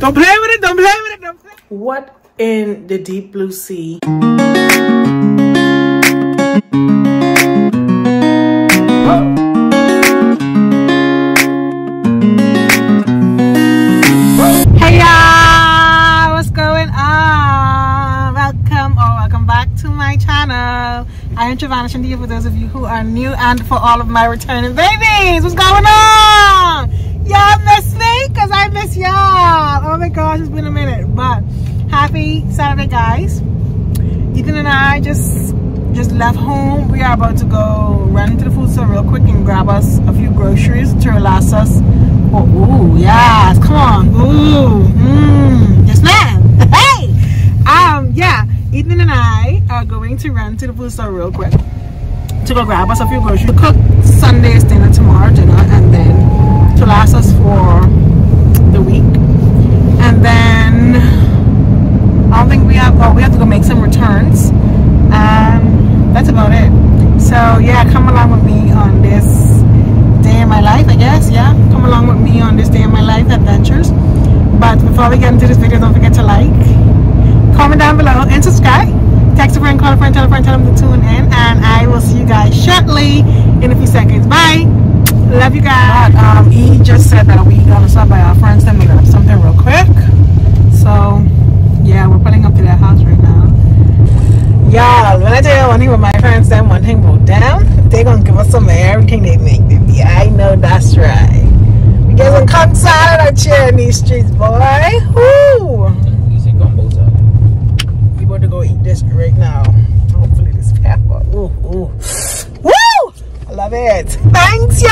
Don't play with it. Don't play with it. Don't play. What in the deep blue sea? Hey y'all, what's going on? Welcome or welcome back to my channel. I am Trevanna Shantia for those of you who are new and for all of my returning babies. What's going on? Y'all miss me? Cause I miss y'all. Oh my gosh, it's been a minute. But happy Saturday guys. Ethan and I just just left home. We are about to go run to the food store real quick and grab us a few groceries to last us. Oh, ooh, yes, come on, ooh, mmm, yes, ma'am. Hey, um, yeah. Ethan and I are going to run to the food store real quick to go grab us a few groceries. to Cook Sunday's dinner tomorrow dinner, and then to last us for then I don't think we have. Oh, we have to go make some returns. Um, that's about it. So yeah, come along with me on this day in my life. I guess yeah, come along with me on this day in my life adventures. But before we get into this video, don't forget to like, comment down below, and subscribe. Text a friend, call a friend, tell a friend, tell them to tune in, and I will see you guys shortly in a few seconds. Bye. Love you guys. Um, he just said that we gonna stop by our friends and make up something real quick. So yeah, we're pulling up to their house right now. Y'all, when I tell you one thing with my friends, then one thing about down, they gonna give us some everything they make, baby. I know that's right. We get some console out here in these streets, boy. Woo! You say salad. We about to go eat this right now. Hopefully this pepper. Ooh, ooh. Love it. Thanks, y'all!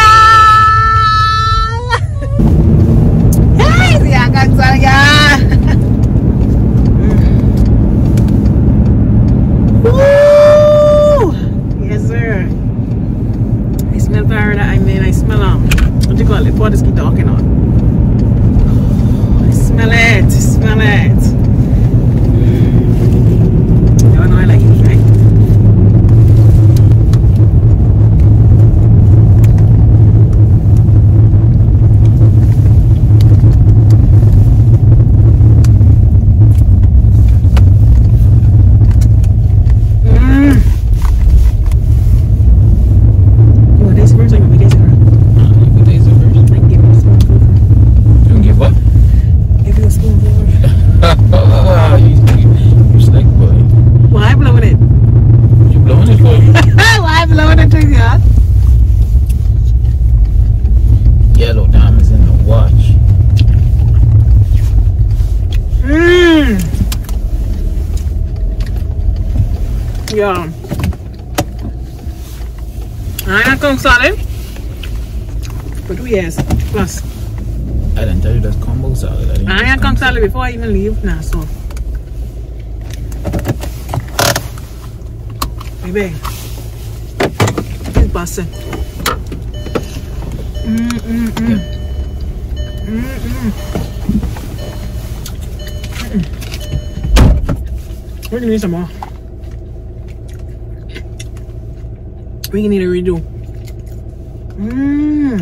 Hey, yeah, console, yeah. Woo! Yes, sir. I smell paradise. I mean, I smell um, what do you call it? What is he talking on? It. I smell it. Y'all know I like it, right? Mm. Well, this first, I'm gonna make it first. You put these in first. I can give you a spoonful. You can give what? Give you a spoonful. you, you, you slick boy. Why blowing it? You blowing it for you? Why blowing it to you? Yellow diamonds in the watch. Mmm. Yeah. I ain't gonna solid. For two years plus. I didn't tell you that's combo salad. I ain't come solid before I even leave now, so. Baby. He's busting. Mm mm mm. Mm mm. Mm. We're gonna need some more. We need a redo. Mmm.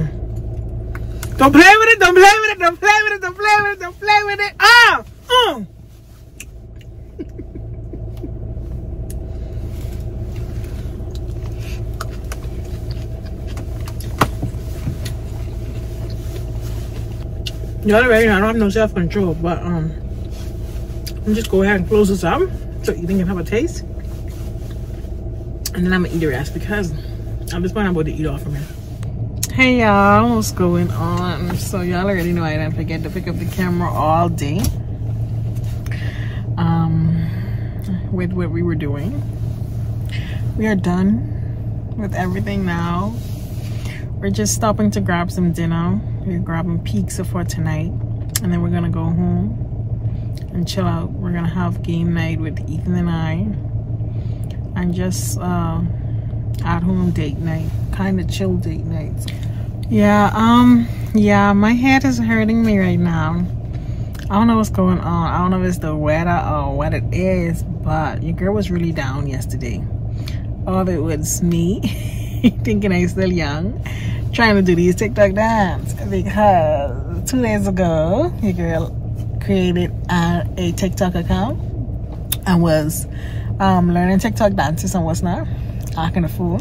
Don't play with it, don't play with it, don't play with it, don't play with it, don't play with it. Ah! Mm. Y'all already know I don't have no self-control, but um I'm just go ahead and close this up so you can have a taste. And then I'm gonna eat the rest because at this point I'm about to eat off from here. Hey y'all, what's going on? So y'all already know I didn't forget to pick up the camera all day. Um with what we were doing. We are done with everything now. We're just stopping to grab some dinner. We're grabbing pizza for tonight. And then we're gonna go home and chill out. We're gonna have game night with Ethan and I. And just uh at home date night. Kinda chill date night. Yeah, um, yeah, my head is hurting me right now. I don't know what's going on. I don't know if it's the weather or what it is, but your girl was really down yesterday. All of it was me thinking I'm still young, trying to do these TikTok dance because two days ago, your girl created a, a TikTok account and was um, learning TikTok dances and what's not, acting a fool.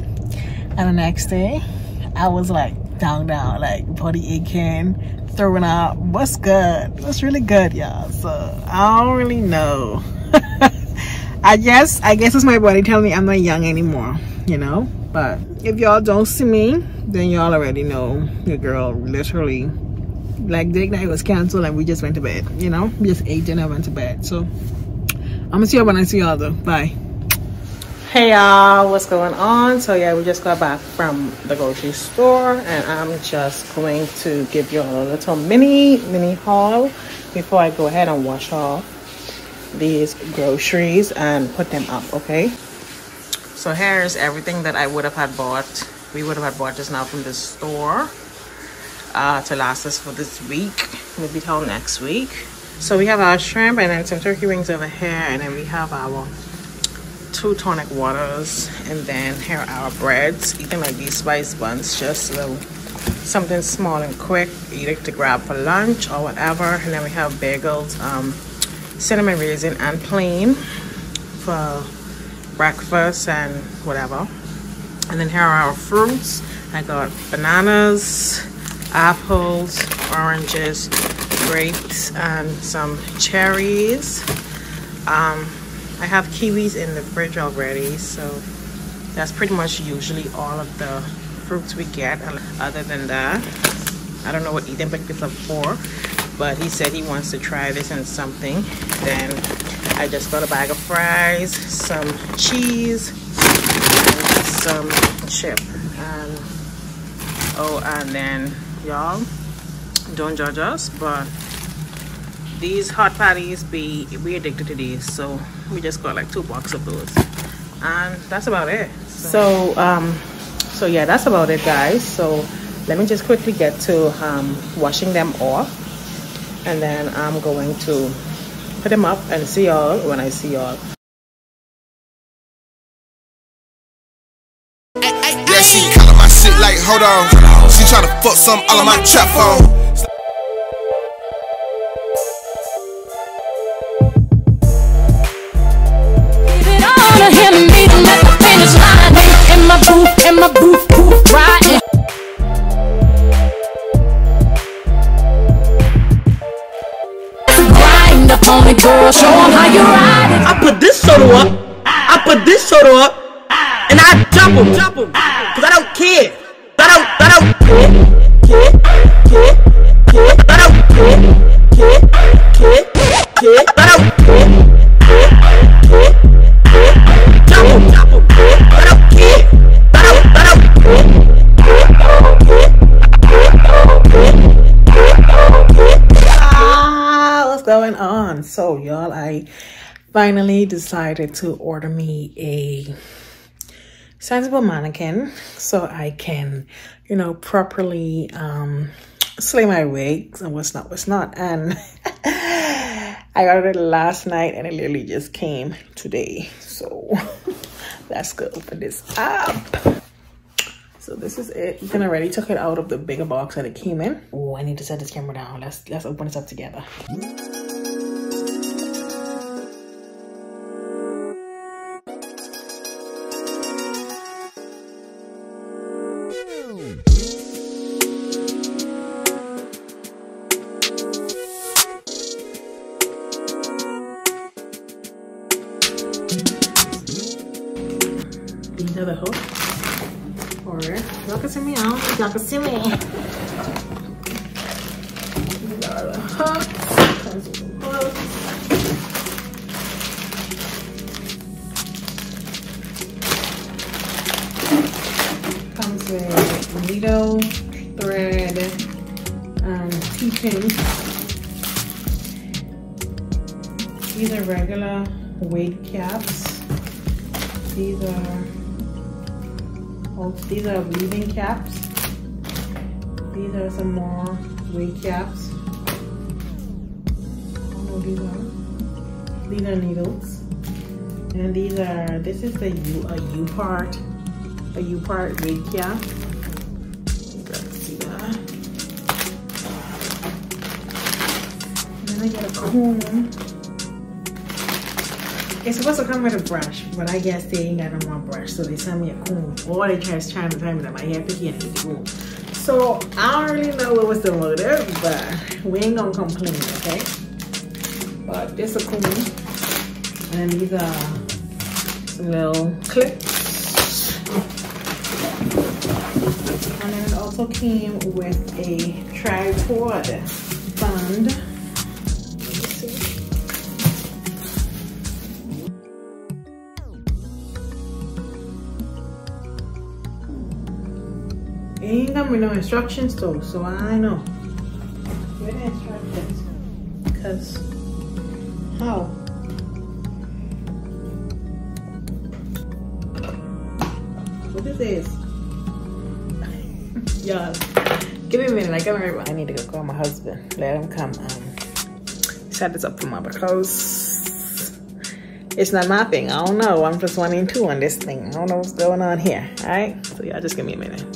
And the next day, I was like down, down, like body aching, throwing up. What's good? What's really good, y'all? So I don't really know. I guess I guess it's my body telling me I'm not young anymore, you know. But if y'all don't see me, then y'all already know your girl literally like date night was canceled and we just went to bed, you know. We just ate dinner, went to bed. So I'm gonna see y'all when I see y'all though. Bye. Hey y'all, what's going on? So yeah, we just got back from the grocery store and I'm just going to give you a little mini mini haul before I go ahead and wash off these groceries and put them up okay so here's everything that i would have had bought we would have had bought just now from the store uh, to last us for this week maybe till next week so we have our shrimp and then some turkey wings over here and then we have our two tonic waters and then here are our breads. Eating like these spice buns just a little something small and quick either to grab for lunch or whatever. And then we have bagels um, cinnamon raisin and plain for breakfast and whatever. And then here are our fruits. I got bananas apples oranges grapes and some cherries. Um, i have kiwis in the fridge already so that's pretty much usually all of the fruits we get. Other than that i don't know what ethan picked this up for but he said he wants to try this and something. Then I just got a bag of fries some cheese some chip. And oh and then y'all don't judge us but these hot patties be we addicted to these so we just got like two boxes of those and that's about it so um so yeah that's about it guys so let me just quickly get to um, washing them off and then I'm going to put them up and see y'all when I see y'all. Yeah, she calling my shit like, hold on. She tryna fuck some all of my trap phone. In my booth, in my booth, booth, riding. Grind up on it, girl. Show them how you ride it. I put this soda up. I put this soda up. And I jump them. Jump them. Cause I don't care. I don't, I don't care. Care. Care. Care. I don't. Care. Care. Finally decided to order me a sensible mannequin so I can, you know, properly um slay my wigs and what's not, what's not. And I ordered it last night and it literally just came today. So let's go open this up. So this is it. You can already took it out of the bigger box that it came in. Oh, I need to set this camera down. Let's let's open this up together. Y'all can see me. Y'all can see me. Comes with needle, thread, um, T-pin. These are regular wig caps. These are Oh, these are weaving caps. These are some more wig caps. I know these are. These are needles. And these are, this is the U, a U part, a U part wig cap. Guys see that? And then to get a comb. It's supposed to come with a brush, but I guess they ain't got no more brush, so they sent me a comb. Or they just trying to tell me that my hair picky and the comb. So I don't really know what was the motive, but we ain't gonna complain, okay? But this a comb, and these are little clips. And then it also came with a tripod stand. Got me no instructions though, so I know. Where the instructions? Cause how? What is this? Y'all, give me a minute. I got I need to go call my husband. Let him come um, set this up for me because it's not my thing. I don't know. I'm just one and two on this thing. I don't know what's going on here. All right. So y'all just give me a minute.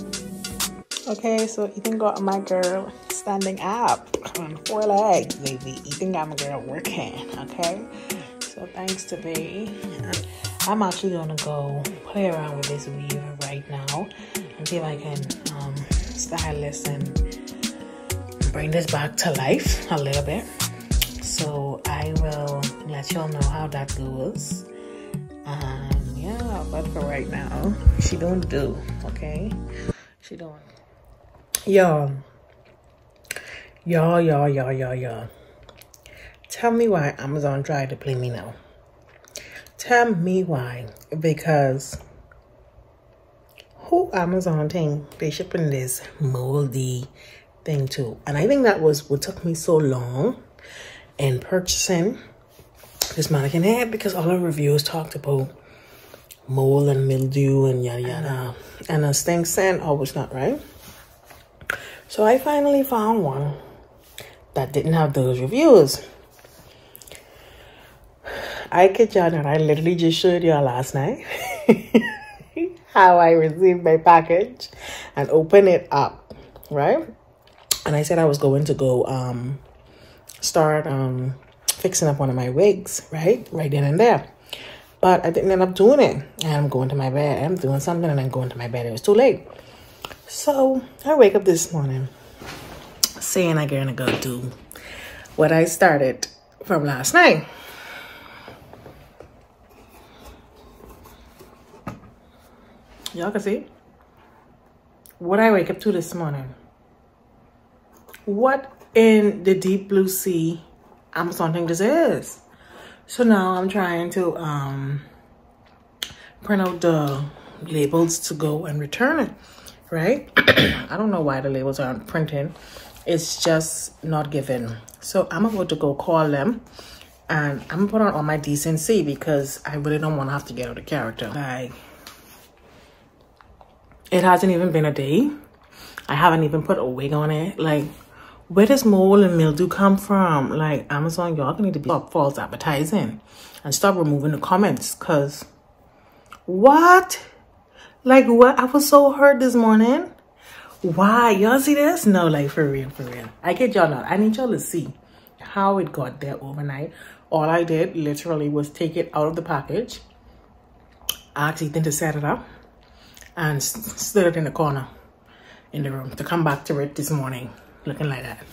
Okay, so Ethan got my girl standing up on four legs, baby. Ethan got my girl working, okay? So thanks to me. I'm actually gonna go play around with this weave right now and see if I can um, style this and bring this back to life a little bit. So I will let y'all know how that goes. Um, yeah, but for right now, she don't do, okay? She don't. Y'all, y'all, y'all, y'all, y'all, y'all. Tell me why Amazon tried to play me now. Tell me why. Because who Amazon thing they shipping this moldy thing to? And I think that was what took me so long in purchasing this mannequin head because all the reviews talked about mold and mildew and yada yada. And a stink scent, was not right. So I finally found one that didn't have those reviews. I kid y'all not, I literally just showed y'all last night how I received my package and open it up, right? And I said I was going to go um start um fixing up one of my wigs, right? Right then and there. But I didn't end up doing it. And I'm going to my bed. I'm doing something and I'm going to my bed. It was too late. So I wake up this morning saying I'm gonna go do what I started from last night. Y'all can see what I wake up to this morning. What in the deep blue sea Amazon thing this is? So now I'm trying to um print out the labels to go and return it right? I don't know why the labels aren't printing. It's just not given. So I'm about to go call them and I'm gonna put on all my decency because I really don't want to have to get out of character. Like, it hasn't even been a day. I haven't even put a wig on it. Like, where does mold and mildew come from? Like, Amazon, y'all need to be stop false advertising and stop removing the comments because what? Like what? I was so hurt this morning. Why? Y'all see this? No, like for real, for real. I get y'all not. I need y'all to see how it got there overnight. All I did literally was take it out of the package, ask Ethan to set it up, and stood it in the corner in the room to come back to it this morning looking like that.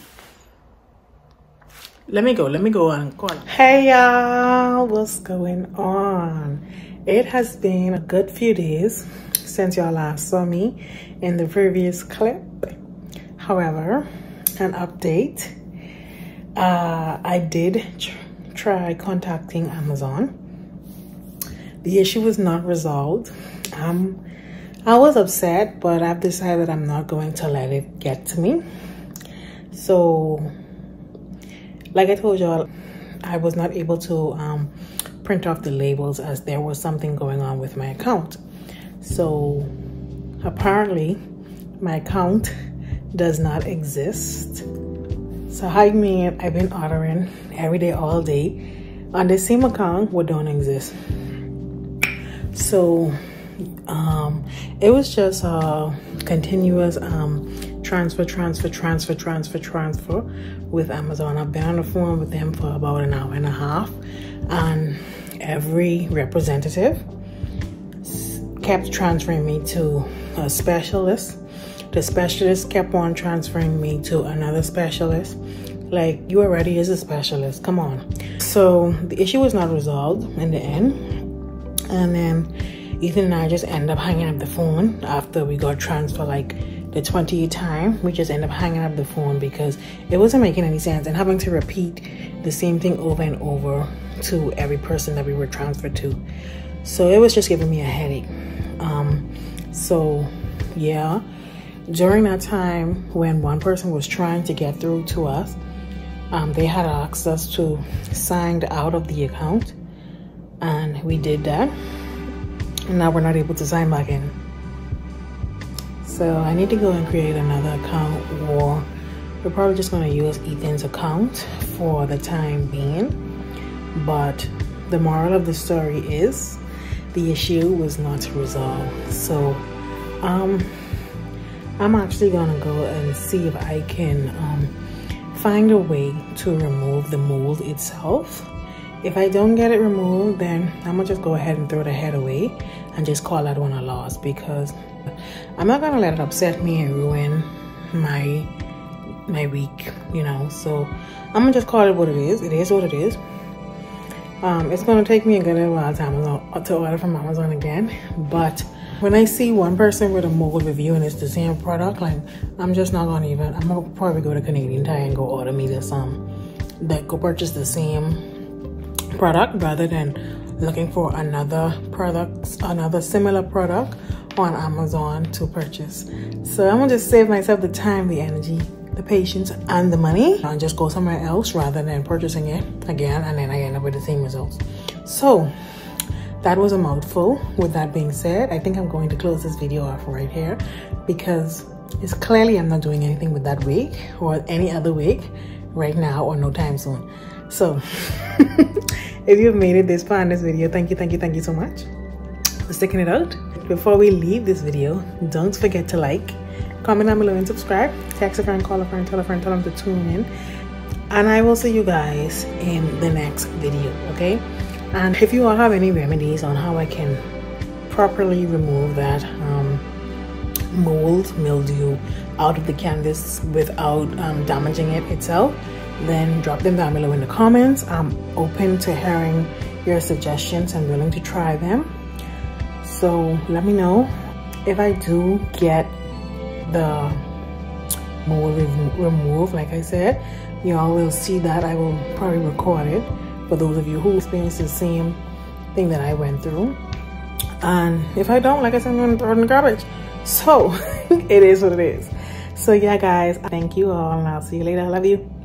Let me go. Let me go and call. Hey y'all, what's going on? It has been a good few days since y'all last saw me in the previous clip. However, an update. Uh, I did tr try contacting Amazon. The issue was not resolved. Um, I was upset, but I've decided I'm not going to let it get to me. So, like I told y'all, I was not able to um, print off the labels as there was something going on with my account. So apparently my account does not exist. So I mean I've been ordering every day all day on the same account what don't exist. So um, it was just a continuous um, transfer, transfer, transfer, transfer, transfer with Amazon. I've been on the phone with them for about an hour and a half, and every representative kept transferring me to a specialist. The specialist kept on transferring me to another specialist. Like, you already is a specialist, come on. So the issue was not resolved in the end. And then Ethan and I just end up hanging up the phone after we got transferred like the 20th time. We just end up hanging up the phone because it wasn't making any sense and having to repeat the same thing over and over to every person that we were transferred to. So it was just giving me a headache. Um, so yeah, during that time when one person was trying to get through to us, um, they had asked us to sign out of the account and we did that. And now we're not able to sign back in. So I need to go and create another account or we're probably just going to use Ethan's account for the time being. But the moral of the story is the issue was not resolved so um, I'm actually gonna go and see if I can um, find a way to remove the mold itself. If I don't get it removed, then I'm gonna just go ahead and throw the head away and just call that one a loss because I'm not gonna let it upset me and ruin my my week, you know. So I'm gonna just call it what it is. It is what it is. Um, it's gonna take me a good while to to order from Amazon again, but when I see one person with a mold review and it's the same product, like I'm just not gonna even. I'm gonna probably go to Canadian Tire and go order me this um that go purchase the same product rather than looking for another product, another similar product on Amazon to purchase. So I'm gonna just save myself the time, the energy, the patience, and the money, and just go somewhere else rather than purchasing it again, and then I end up with the same results. So that was a mouthful. With that being said i think i'm going to close this video off right here because it's clearly i'm not doing anything with that wig or any other wig right now or no time soon. So if you've made it this far in this video thank you thank you thank you so much for sticking it out. Before we leave this video don't forget to like comment down below and subscribe text a friend call a friend tell a friend tell them to tune in and i will see you guys in the next video okay and if you all have any remedies on how I can properly remove that um, mold, mildew out of the canvas without um, damaging it itself, then drop them down below in the comments. I'm open to hearing your suggestions and willing to try them. So let me know if I do get the mold removed, like I said, you all will see that I will probably record it for those of you who experienced the same thing that I went through. And if I don't, like I said, I'm gonna throw it in the garbage. So it is what it is. So yeah, guys, thank you all and I'll see you later. I love you.